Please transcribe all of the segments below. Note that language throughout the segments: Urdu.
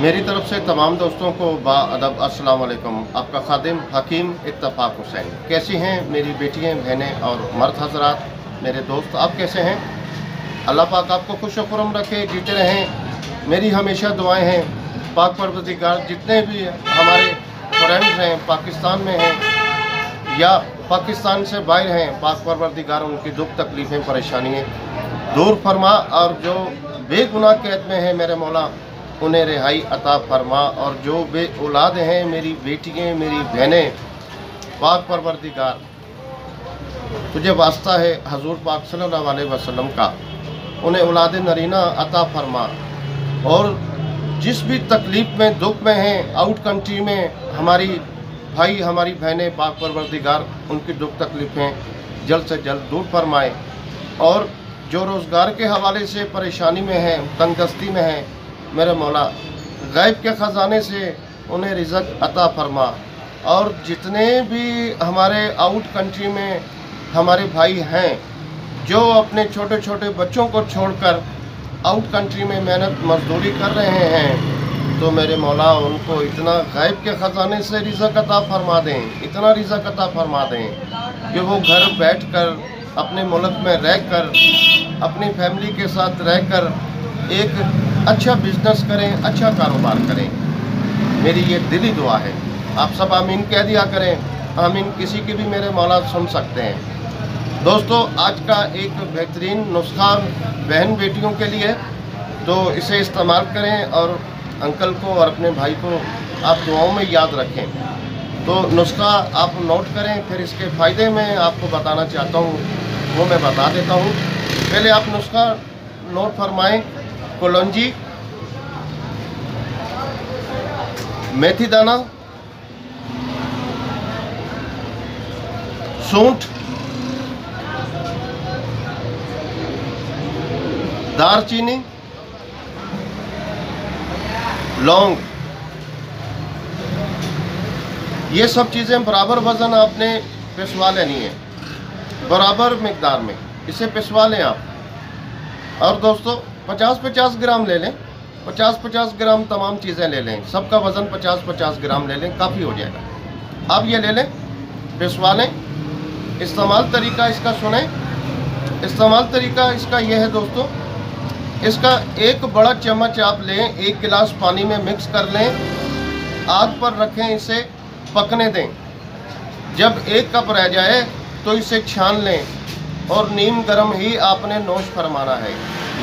میری طرف سے تمام دوستوں کو با ادب، السلام علیکم۔ آپ کا خادم حکیم اتفاق حسین۔ کیسی ہیں میری بیٹیاں، بہنیں اور مرد حضرات؟ میرے دوست، آپ کیسے ہیں؟ اللہ پاک آپ کو خوش و خرم رکھے، جیتے رہیں۔ میری ہمیشہ دعائیں ہیں، پاک پروردگار جتنے بھی ہمارے فرینڈز ہیں، پاکستان میں ہیں یا پاکستان سے باہر ہیں، پاک پروردگار ان کی دکھ تکلیفیں پریشانی ہیں دور فرما اور جو بے گناہ قید میں ہیں میرے مولا انہیں رہائی عطا فرما اور جو بے اولاد ہیں، میری بیٹیاں، میری بہنیں، پاک پروردگار، تجھے واسطہ ہے حضور پاک صلی اللہ علیہ وسلم کا۔ انہیں اولاد نرینہ عطا فرما۔ اور جس بھی تکلیف میں، دکھ میں ہیں، آؤٹ کنٹری میں ہماری بھائی، ہماری بہنیں پاک پروردگار، ان کی دکھ تکلیفیں جلد سے جلد دور فرمائے اور جو روزگار کے حوالے سے پریشانی میں ہیں، تنگستی میں ہیں میرے مولا، غیب کے خزانے سے انہیں رزق عطا فرما۔ اور جتنے بھی ہمارے آؤٹ کنٹری میں ہمارے بھائی ہیں، جو اپنے چھوٹے چھوٹے بچوں کو چھوڑ کر آؤٹ کنٹری میں محنت مزدوری کر رہے ہیں، تو میرے مولا، ان کو اتنا غیب کے خزانے سے رزق عطا فرما دیں، اتنا رزق عطا فرما دیں کہ وہ گھر بیٹھ کر، اپنے ملک میں رہ کر، اپنی فیملی کے ساتھ رہ کر، ایک اچھا بزنس کریں اچھا کاروبار کریں۔ میری یہ دلی دعا ہے۔ آپ سب آمین کہہ دیا کریں۔ آمین۔ کسی کی بھی میرے مولا سن سکتے ہیں۔ دوستو، آج کا ایک بہترین نسخہ بہن بیٹیوں کے لیے تو اسے استعمال کریں اور انکل کو اور اپنے بھائی کو آپ دعاؤں میں یاد رکھیں۔ تو نسخہ آپ نوٹ کریں، پھر اس کے فائدے میں آپ کو بتانا چاہتا ہوں، وہ میں بتا دیتا ہوں۔ پہلے آپ نسخہ نوٹ فرمائیں۔ کلونجی میتھی دانہ سونٹ دار چینی لونگ یہ سب چیزیں برابر وزن آپ نے پسوا لینی ہے برابر مقدار میں۔ اسے پسوا لیں آپ۔ اور دوستو پچاس پچاس گرام لے لیں، پچاس پچاس گرام تمام چیزیں لے لیں۔ سب کا وزن پچاس پچاس گرام لے لیں، کافی ہو جائے گا۔ آپ یہ لے لیں پسوا لیں استعمال طریقہ اس کا سنیں۔ استعمال طریقہ اس کا یہ ہے دوستو، اس کا ایک بڑا چمچ آپ لیں، ایک گلاس پانی میں مکس کر لیں۔ آگ پر رکھیں، اسے پکنے دیں۔ جب ایک کپ رہ جائے تو اسے چھان لیں۔ اور نیم گرم ہی آپ نے نوش فرمانا ہے۔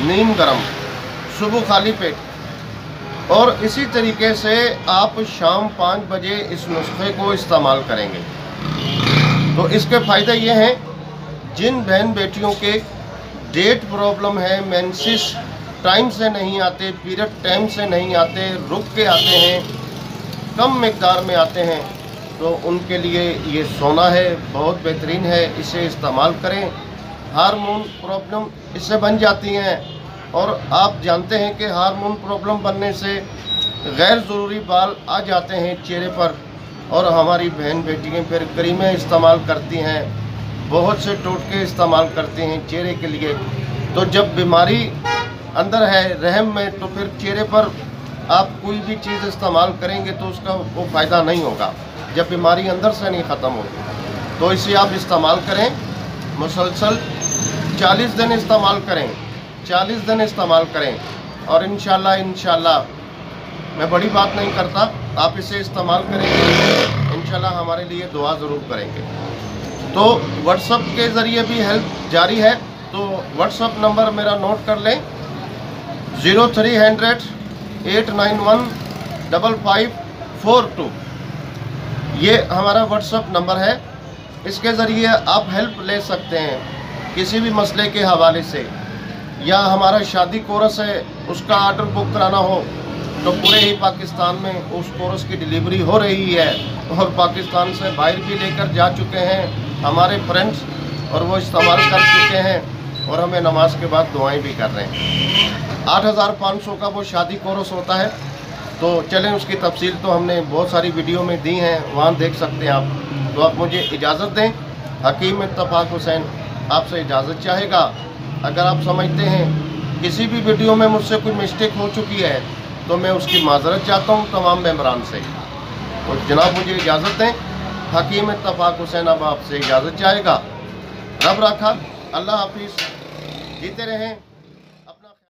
نیم گرم، صبح خالی پیٹ۔ اور اسی طریقے سے آپ شام پانچ بجے اس نسخے کو استعمال کریں گے۔ تو اس کے فائدہ یہ ہیں، جن بہن بیٹیوں کے ڈیٹ پرابلم ہے، مینسس ٹائم سے نہیں آتے، پیریڈ ٹائم سے نہیں آتے، رک کے آتے ہیں، کم مقدار میں آتے ہیں، تو ان کے لیے یہ سونا ہے، بہت بہترین ہے، اسے استعمال کریں۔ ہارمون پرابلم اس سے بن جاتی ہیں اور آپ جانتے ہیں کہ ہارمون پرابلم بننے سے غیر ضروری بال آ جاتے ہیں چہرے پر اور ہماری بہن بیٹیاں پھر کریمیں استعمال کرتی ہیں، بہت سے ٹوٹکے استعمال کرتے ہیں چہرے کے لیے۔ تو جب بیماری اندر ہے رحم میں، تو پھر چہرے پر آپ کوئی بھی چیز استعمال کریں گے تو اس کا وہ فائدہ نہیں ہوگا۔ جب بیماری اندر سے نہیں ختم ہوگی، تو اسے آپ استعمال کریں۔ مسلسل چالیس دن استعمال کریں، چالیس دن استعمال کریں اور انشاءاللہ انشاءاللہ، میں بڑی بات نہیں کرتا، آپ اسے استعمال کریں گے، انشاءاللہ ہمارے لیے دعا ضرور کریں گے۔ تو واٹس اپ کے ذریعے بھی ہیلپ جاری ہے، تو واٹس اپ نمبر میرا نوٹ کر لیں، zero three hundred, eight nine one, double five, four two. یہ ہمارا واٹس اپ نمبر ہے، اس کے ذریعے آپ ہیلپ لے سکتے ہیں۔ کسی بھی مسئلے کے حوالے سے یا ہمارا شادی کورس ہے، اس کا آرڈر بک کرانا ہو، تو پورے ہی پاکستان میں اس کورس کی ڈیلیوری ہو رہی ہے۔ اور پاکستان سے باہر بھی لے کر جا چکے ہیں ہمارے فرینڈس اور وہ استعمال کر چکے ہیں اور ہمیں نماز کے بعد دعائیں بھی کر رہے ہیں۔ آٹھ ہزار پانچ سو کا وہ شادی کورس ہوتا ہے۔ تو چلیں، اس کی تفصیل تو ہم نے بہت ساری ویڈیو میں دی ہیں، وہاں دیکھ سکتے ہیں آپ۔ تو آپ مجھے اجازت دیں، حکیم اتفاق حسین آپ سے اجازت چاہے گا۔ اگر آپ سمجھتے ہیں، کسی بھی ویڈیو میں مجھ سے کوئی مسٹیک ہو چکی ہے، تو میں اس کی معذرت چاہتا ہوں تمام ممبران سے۔ اور جناب، مجھے اجازت دیں، حکیم اتفاق حسین اب آپ سے اجازت چاہے گا۔ رب رکھا اللہ حافظ، جیتے رہیں۔